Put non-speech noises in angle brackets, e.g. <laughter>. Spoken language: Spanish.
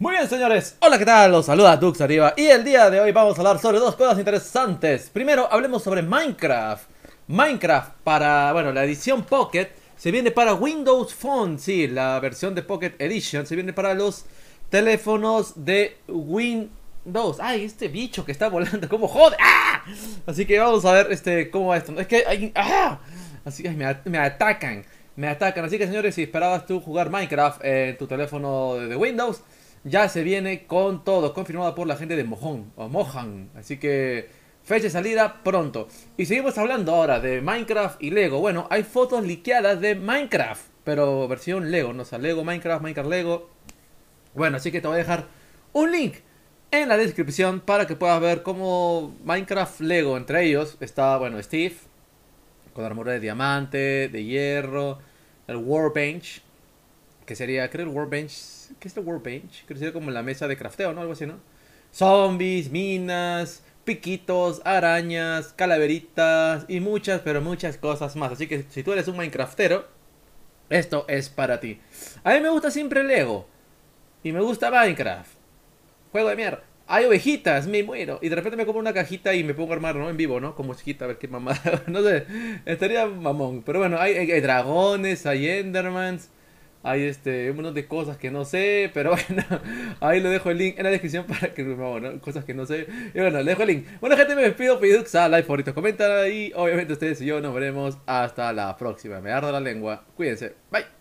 Muy bien señores, hola qué tal, los saluda Dux arriba. Y el día de hoy vamos a hablar sobre dos cosas interesantes. Primero hablemos sobre Minecraft. Minecraft para, bueno, la edición Pocket se viene para Windows Phone, sí, la versión de Pocket Edition se viene para los teléfonos de Windows. Ay, este bicho que está volando, como jode. ¡Ah! Así que vamos a ver este, cómo va esto. Es que hay, ¡ah! Así que me, me atacan. Me atacan. Así que señores, si esperabas tú jugar Minecraft en tu teléfono de Windows, ya se viene con todo, confirmado por la gente de Mojon o Mohan. Así que fecha de salida pronto. Y seguimos hablando ahora de Minecraft y Lego. Bueno, hay fotos liqueadas de Minecraft, pero versión Lego, no o sea, Lego Minecraft, Minecraft Lego. Bueno, así que te voy a dejar un link en la descripción para que puedas ver cómo Minecraft Lego, entre ellos está, bueno, Steve, con armadura de diamante, de hierro, el workbench, que sería, creo el workbench, ¿qué es el workbench? Creo que sería como la mesa de crafteo, ¿no? Algo así, ¿no? Zombies, minas, piquitos, arañas, calaveritas y muchas, pero muchas cosas más. Así que si tú eres un Minecraftero, esto es para ti. A mí me gusta siempre Lego y me gusta Minecraft. Juego de mierda hay ovejitas, me muero. Y de repente me compro una cajita y me pongo a armar, ¿no? En vivo, ¿no? Como chiquita, a ver qué mamada. <laughs> no sé, estaría mamón. Pero bueno, hay, dragones, hay endermans. Hay este, un montón de cosas que no sé, pero <laughs> bueno, ahí le dejo el link en la descripción para que, cosas que no sé. Y bueno, le dejo el link. Bueno, gente, me despido, pedidux a like, favoritos, comentan ahí. Obviamente ustedes y yo nos veremos hasta la próxima. Me arda la lengua. Cuídense. Bye.